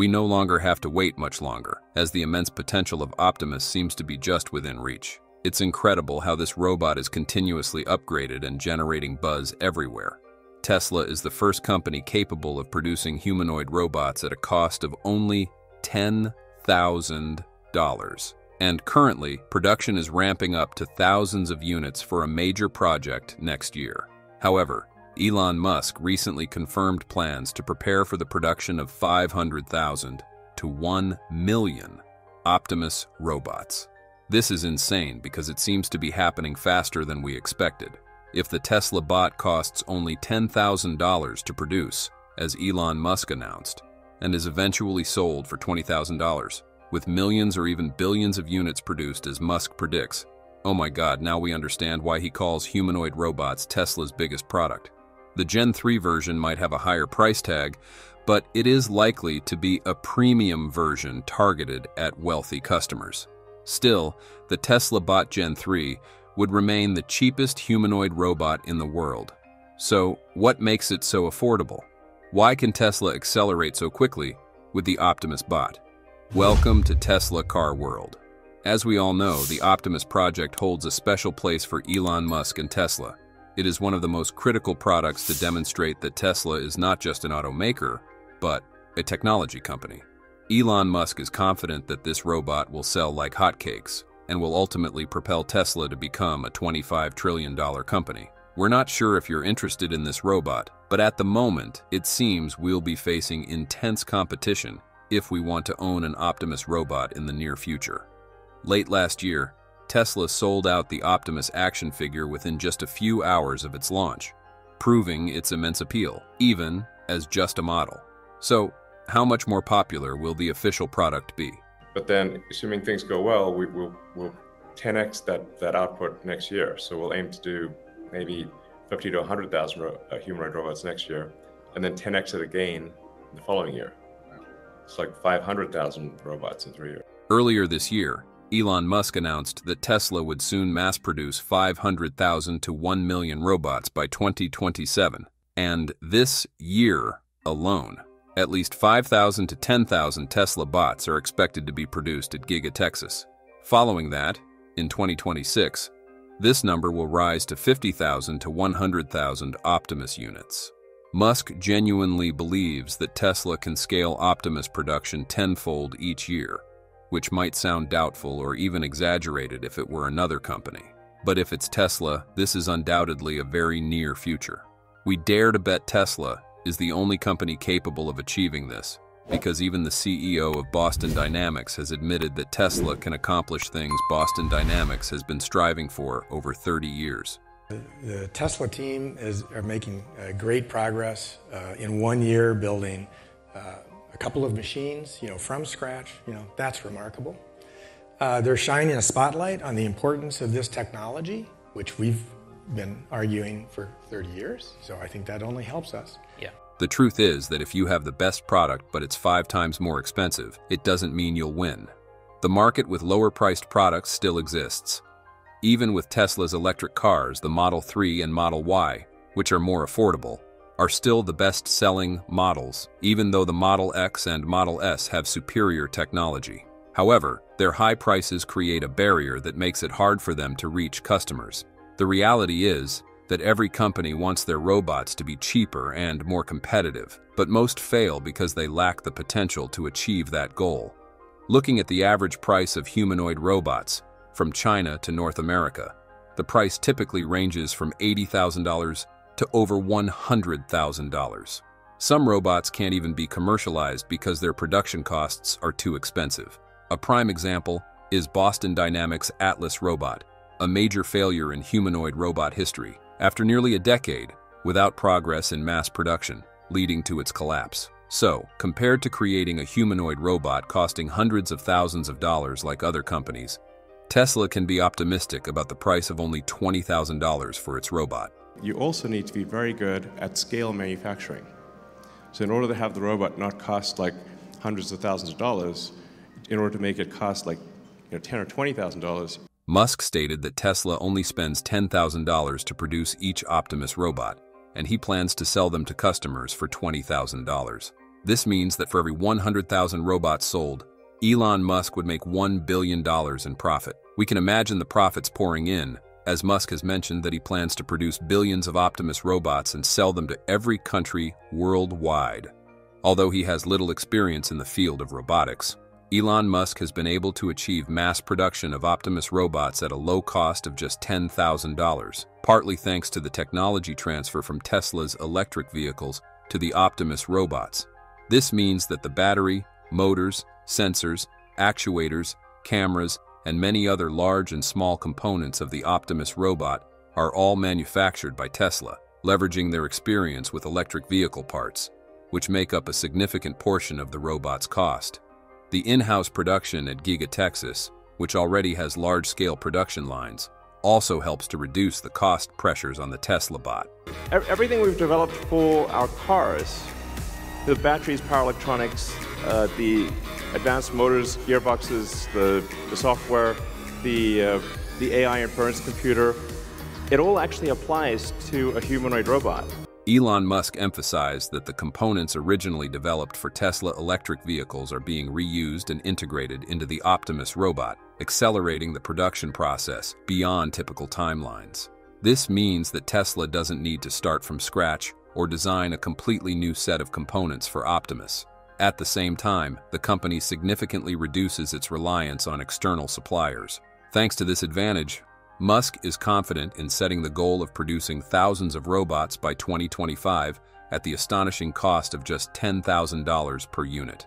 We no longer have to wait much longer, as the immense potential of Optimus seems to be just within reach. It's incredible how this robot is continuously upgraded and generating buzz everywhere. Tesla is the first company capable of producing humanoid robots at a cost of only $10,000. And currently, production is ramping up to thousands of units for a major project next year. However, Elon Musk recently confirmed plans to prepare for the production of 500,000 to 1 million Optimus robots. This is insane because it seems to be happening faster than we expected. If the Tesla bot costs only $10,000 to produce, as Elon Musk announced, and is eventually sold for $20,000, with millions or even billions of units produced as Musk predicts. Oh my god, now we understand why he calls humanoid robots Tesla's biggest product. The Gen 3 version might have a higher price tag, but it is likely to be a premium version targeted at wealthy customers. Still, the Tesla Bot Gen 3 would remain the cheapest humanoid robot in the world. So, what makes it so affordable? Why can Tesla accelerate so quickly with the Optimus Bot? Welcome to Tesla Car World. As we all know, the Optimus project holds a special place for Elon Musk and Tesla. It is one of the most critical products to demonstrate that Tesla is not just an automaker, but a technology company. Elon Musk is confident that this robot will sell like hotcakes and will ultimately propel Tesla to become a $25 trillion company. We're not sure if you're interested in this robot, but at the moment, it seems we'll be facing intense competition if we want to own an Optimus robot in the near future. Late last year, Tesla sold out the Optimus action figure within just a few hours of its launch, proving its immense appeal, even as just a model. So, how much more popular will the official product be? But then, assuming things go well, we will we'll 10x that, that output next year. So we'll aim to do maybe 50 to 100,000 ro- uh, humanoid robots next year, and then 10x it again the following year. It's like 500,000 robots in three years. Earlier this year, Elon Musk announced that Tesla would soon mass produce 500,000 to 1 million robots by 2027. And this year alone, at least 5,000 to 10,000 Tesla bots are expected to be produced at Giga Texas. Following that, in 2026, this number will rise to 50,000 to 100,000 Optimus units. Musk genuinely believes that Tesla can scale Optimus production tenfold each year, which might sound doubtful or even exaggerated if it were another company. But if it's Tesla, this is undoubtedly a very near future. We dare to bet Tesla is the only company capable of achieving this, because even the CEO of Boston Dynamics has admitted that Tesla can accomplish things Boston Dynamics has been striving for over 30 years. The Tesla team is are making uh, great progress uh, in one year building uh, couple of machines, you know, from scratch. You know, that's remarkable. Uh, they're shining a spotlight on the importance of this technology, which we've been arguing for 30 years. So I think that only helps us. Yeah. The truth is that if you have the best product but it's five times more expensive, it doesn't mean you'll win. The market with lower priced products still exists. Even with Tesla's electric cars, the Model 3 and Model Y, which are more affordable, are still the best selling models, even though the Model X and Model S have superior technology. However, their high prices create a barrier that makes it hard for them to reach customers. The reality is that every company wants their robots to be cheaper and more competitive, but most fail because they lack the potential to achieve that goal. Looking at the average price of humanoid robots, from China to North America. The price typically ranges from $80,000 to over $100,000. Some robots can't even be commercialized because their production costs are too expensive. A prime example is Boston Dynamics Atlas Robot, a major failure in humanoid robot history, after nearly a decade without progress in mass production, leading to its collapse. So, compared to creating a humanoid robot costing hundreds of thousands of dollars like other companies, Tesla can be optimistic about the price of only $20,000 for its robot. You also need to be very good at scale manufacturing. So, in order to have the robot not cost like hundreds of thousands of dollars, in order to make it cost like you know, ten or twenty thousand dollars, Musk stated that Tesla only spends $10,000 to produce each Optimus robot, and he plans to sell them to customers for $20,000. This means that for every 100,000 robots sold, Elon Musk would make $1 billion in profit. We can imagine the profits pouring in, as Musk has mentioned that he plans to produce billions of Optimus robots and sell them to every country worldwide. Although he has little experience in the field of robotics, Elon Musk has been able to achieve mass production of Optimus robots at a low cost of just $10,000, partly thanks to the technology transfer from Tesla's electric vehicles to the Optimus robots. This means that the battery, motors, sensors, actuators, cameras, and many other large and small components of the Optimus robot are all manufactured by Tesla, leveraging their experience with electric vehicle parts, which make up a significant portion of the robot's cost. The in-house production at Giga Texas, which already has large-scale production lines, also helps to reduce the cost pressures on the Tesla bot. Everything we've developed for our cars, the batteries, power electronics, uh, the advanced motors, gearboxes, the, the software, the, uh, the AI inference computer, it all actually applies to a humanoid robot. Elon Musk emphasized that the components originally developed for Tesla electric vehicles are being reused and integrated into the Optimus robot, accelerating the production process beyond typical timelines. This means that Tesla doesn't need to start from scratch or design a completely new set of components for Optimus. At the same time, the company significantly reduces its reliance on external suppliers. Thanks to this advantage, Musk is confident in setting the goal of producing thousands of robots by 2025 at the astonishing cost of just $10,000 per unit.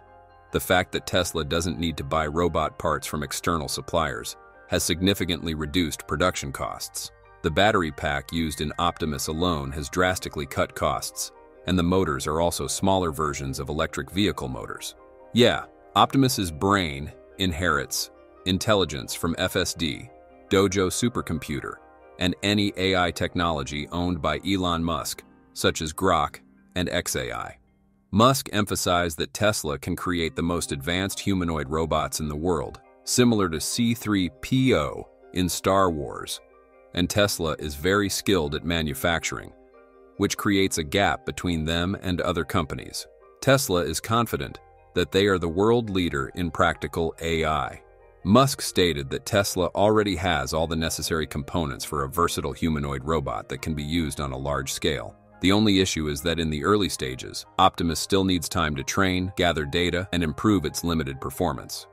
The fact that Tesla doesn't need to buy robot parts from external suppliers has significantly reduced production costs. The battery pack used in Optimus alone has drastically cut costs, and the motors are also smaller versions of electric vehicle motors. Yeah, Optimus's brain inherits intelligence from FSD, Dojo supercomputer, and any AI technology owned by Elon Musk, such as Grok and XAI. Musk emphasized that Tesla can create the most advanced humanoid robots in the world, similar to C-3PO in Star Wars, and Tesla is very skilled at manufacturing, which creates a gap between them and other companies. Tesla is confident that they are the world leader in practical AI. Musk stated that Tesla already has all the necessary components for a versatile humanoid robot that can be used on a large scale. The only issue is that in the early stages, Optimus still needs time to train, gather data, and improve its limited performance.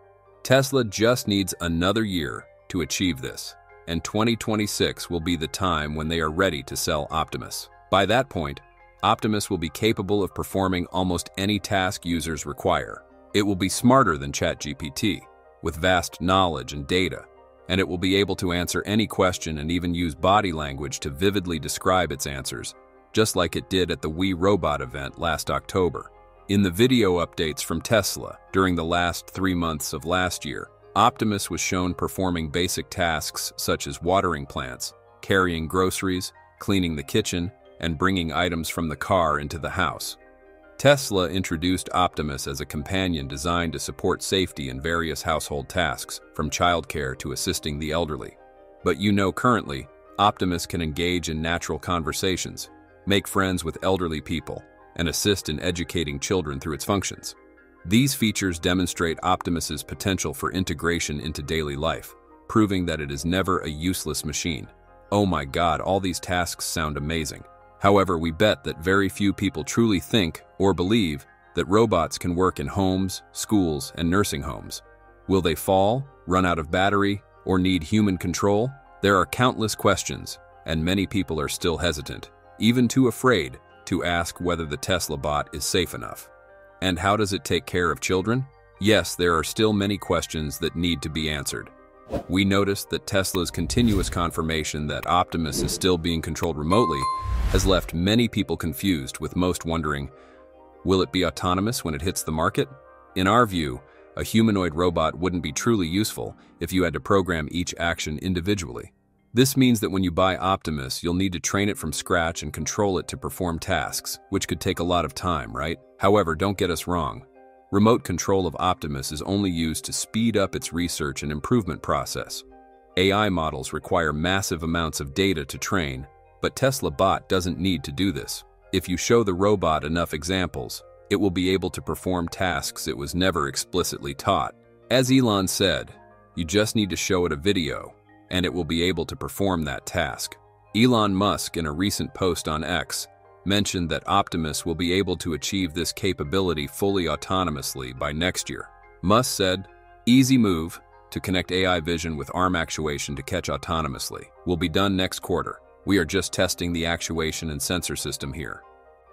Tesla just needs another year to achieve this, and 2026 will be the time when they are ready to sell Optimus. By that point, Optimus will be capable of performing almost any task users require. It will be smarter than ChatGPT, with vast knowledge and data, and it will be able to answer any question and even use body language to vividly describe its answers, just like it did at the We Robot event last October. In the video updates from Tesla during the last three months of last year, Optimus was shown performing basic tasks such as watering plants, carrying groceries, cleaning the kitchen, and bringing items from the car into the house. Tesla introduced Optimus as a companion designed to support safety in various household tasks, from childcare to assisting the elderly. But you know currently, Optimus can engage in natural conversations, make friends with elderly people, and assist in educating children through its functions. These features demonstrate Optimus's potential for integration into daily life, proving that it is never a useless machine. Oh my god, all these tasks sound amazing. However, we bet that very few people truly think or believe that robots can work in homes, schools, and nursing homes. Will they fall, run out of battery, or need human control? There are countless questions, and many people are still hesitant, even too afraid, to ask whether the Tesla bot is safe enough. And how does it take care of children? Yes, there are still many questions that need to be answered. We noticed that Tesla's continuous confirmation that Optimus is still being controlled remotely has left many people confused, with most wondering, will it be autonomous when it hits the market? In our view, a humanoid robot wouldn't be truly useful if you had to program each action individually. This means that when you buy Optimus, you'll need to train it from scratch and control it to perform tasks, which could take a lot of time, right? However, don't get us wrong. Remote control of Optimus is only used to speed up its research and improvement process. AI models require massive amounts of data to train, but Tesla Bot doesn't need to do this. If you show the robot enough examples, it will be able to perform tasks it was never explicitly taught. As Elon said, you just need to show it a video, and it will be able to perform that task. Elon Musk, in a recent post on X, mentioned that Optimus will be able to achieve this capability fully autonomously by next year. Musk said, Easy move to connect AI vision with arm actuation to catch autonomously will be done next quarter. We are just testing the actuation and sensor system here.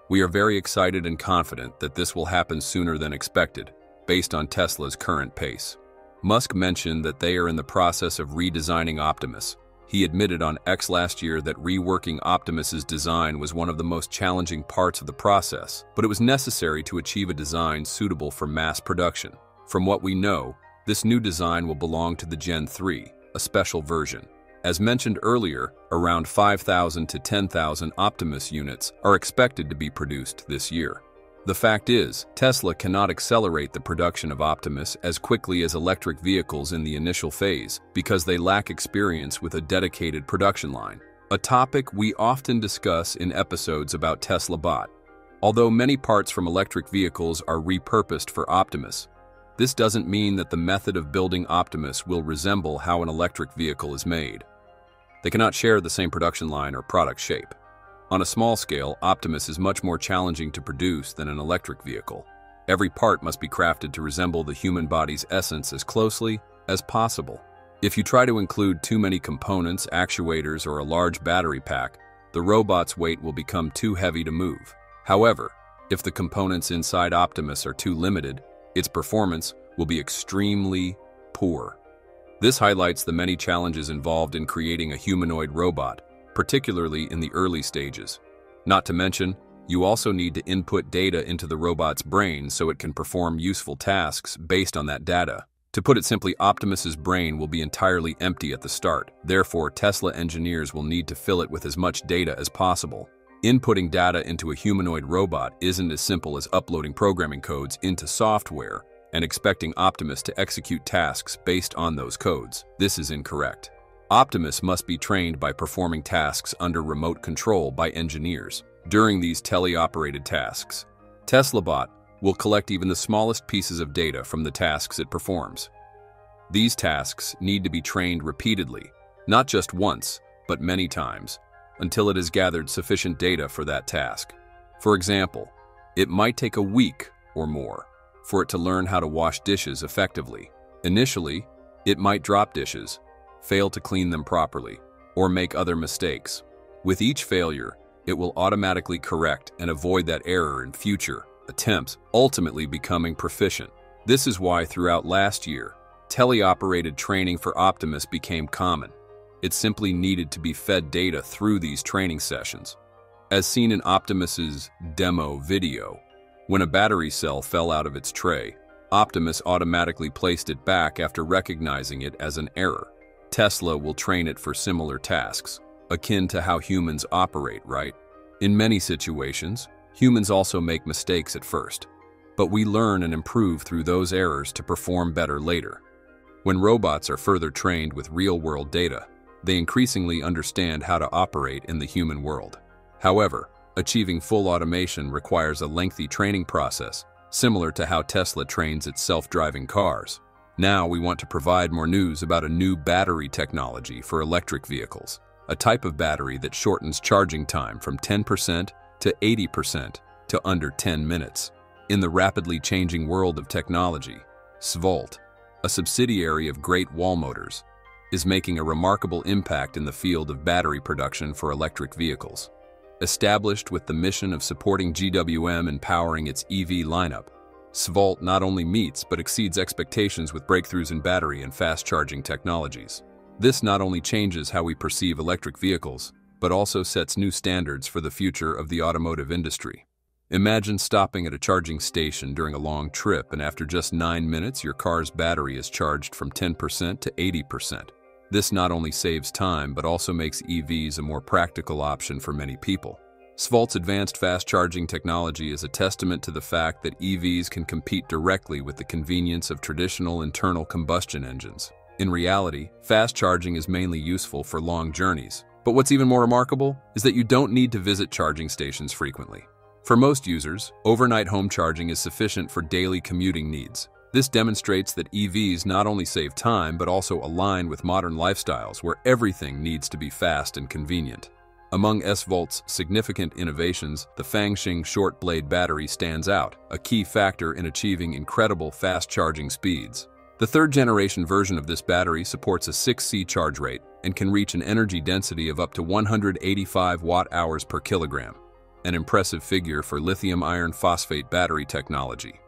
We are very excited and confident that this will happen sooner than expected, based on Tesla's current pace. Musk mentioned that they are in the process of redesigning Optimus. He admitted on X last year that reworking Optimus's design was one of the most challenging parts of the process, but it was necessary to achieve a design suitable for mass production. From what we know, this new design will belong to the Gen 3, a special version. As mentioned earlier, around 5,000 to 10,000 Optimus units are expected to be produced this year. The fact is, Tesla cannot accelerate the production of Optimus as quickly as electric vehicles in the initial phase because they lack experience with a dedicated production line, a topic we often discuss in episodes about Tesla Bot. Although many parts from electric vehicles are repurposed for Optimus, this doesn't mean that the method of building Optimus will resemble how an electric vehicle is made. They cannot share the same production line or product shape. On a small scale, Optimus is much more challenging to produce than an electric vehicle. Every part must be crafted to resemble the human body's essence as closely as possible. If you try to include too many components, actuators, or a large battery pack, the robot's weight will become too heavy to move. However, if the components inside Optimus are too limited, its performance will be extremely poor. This highlights the many challenges involved in creating a humanoid robot, particularly in the early stages. Not to mention, you also need to input data into the robot's brain so it can perform useful tasks based on that data. To put it simply, Optimus's brain will be entirely empty at the start. Therefore, Tesla engineers will need to fill it with as much data as possible. Inputting data into a humanoid robot isn't as simple as uploading programming codes into software and expecting Optimus to execute tasks based on those codes. This is incorrect. Optimus must be trained by performing tasks under remote control by engineers. During these teleoperated tasks, TeslaBot will collect even the smallest pieces of data from the tasks it performs. These tasks need to be trained repeatedly, not just once, but many times, until it has gathered sufficient data for that task. For example, it might take a week or more for it to learn how to wash dishes effectively. Initially, it might drop dishes, fail to clean them properly, or make other mistakes. With each failure, it will automatically correct and avoid that error in future attempts, ultimately becoming proficient. This is why throughout last year, teleoperated training for Optimus became common. It simply needed to be fed data through these training sessions. As seen in Optimus's demo video, when a battery cell fell out of its tray, Optimus automatically placed it back after recognizing it as an error. Tesla will train it for similar tasks, akin to how humans operate, right? In many situations, humans also make mistakes at first, but we learn and improve through those errors to perform better later. When robots are further trained with real-world data, they increasingly understand how to operate in the human world. However, achieving full automation requires a lengthy training process, similar to how Tesla trains its self-driving cars. Now we want to provide more news about a new battery technology for electric vehicles, a type of battery that shortens charging time from 10% to 80% to under 10 minutes. In the rapidly changing world of technology, Svolt, a subsidiary of Great Wall Motors, is making a remarkable impact in the field of battery production for electric vehicles. Established with the mission of supporting GWM and powering its EV lineup, Svolt not only meets but exceeds expectations with breakthroughs in battery and fast charging technologies. This not only changes how we perceive electric vehicles, but also sets new standards for the future of the automotive industry. Imagine stopping at a charging station during a long trip and after just 9 minutes your car's battery is charged from 10% to 80%. This not only saves time, but also makes EVs a more practical option for many people. Svolt's advanced fast charging technology is a testament to the fact that EVs can compete directly with the convenience of traditional internal combustion engines. In reality, fast charging is mainly useful for long journeys. But what's even more remarkable is that you don't need to visit charging stations frequently. For most users, overnight home charging is sufficient for daily commuting needs. This demonstrates that EVs not only save time but also align with modern lifestyles where everything needs to be fast and convenient. Among S-Volt's significant innovations, the Fangxing short blade battery stands out, a key factor in achieving incredible fast charging speeds. The third generation version of this battery supports a 6C charge rate and can reach an energy density of up to 185 watt-hours per kilogram, an impressive figure for lithium iron phosphate battery technology.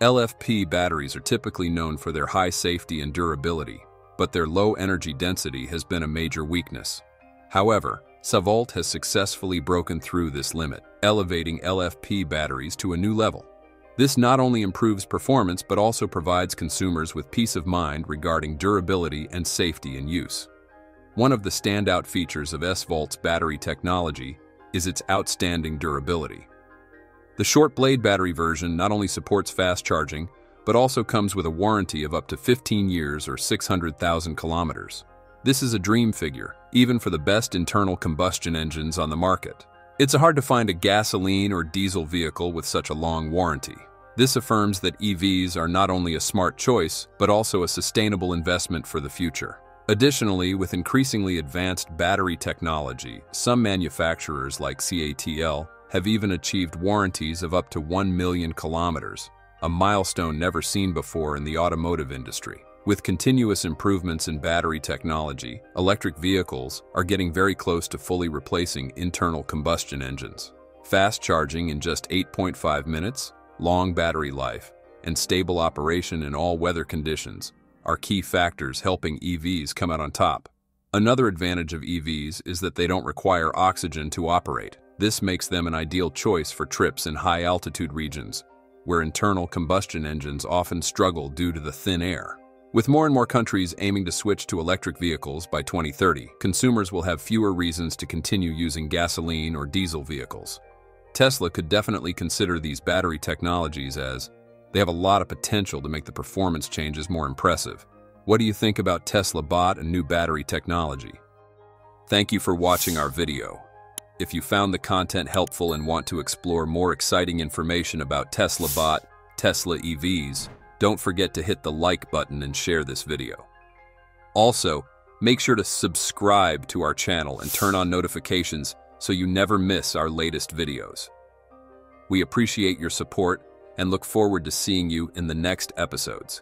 LFP batteries are typically known for their high safety and durability, but their low energy density has been a major weakness. However, Svolt has successfully broken through this limit, elevating LFP batteries to a new level. This not only improves performance but also provides consumers with peace of mind regarding durability and safety in use. One of the standout features of S-Volt's battery technology is its outstanding durability. The short blade battery version not only supports fast charging, but also comes with a warranty of up to 15 years or 600,000 kilometers. This is a dream figure, even for the best internal combustion engines on the market. It's hard to find a gasoline or diesel vehicle with such a long warranty. This affirms that EVs are not only a smart choice, but also a sustainable investment for the future. Additionally, with increasingly advanced battery technology, some manufacturers like CATL have even achieved warranties of up to 1 million kilometers, a milestone never seen before in the automotive industry. With continuous improvements in battery technology, electric vehicles are getting very close to fully replacing internal combustion engines. Fast charging in just 8.5 minutes, long battery life, and stable operation in all weather conditions are key factors helping EVs come out on top. Another advantage of EVs is that they don't require oxygen to operate. This makes them an ideal choice for trips in high-altitude regions, where internal combustion engines often struggle due to the thin air. With more and more countries aiming to switch to electric vehicles by 2030, consumers will have fewer reasons to continue using gasoline or diesel vehicles. Tesla could definitely consider these battery technologies as they have a lot of potential to make the performance changes more impressive. What do you think about Tesla Bot and new battery technology? Thank you for watching our video. If you found the content helpful and want to explore more exciting information about Tesla Bot, Tesla EVs, don't forget to hit the like button and share this video. Also, make sure to subscribe to our channel and turn on notifications so you never miss our latest videos. We appreciate your support and look forward to seeing you in the next episodes.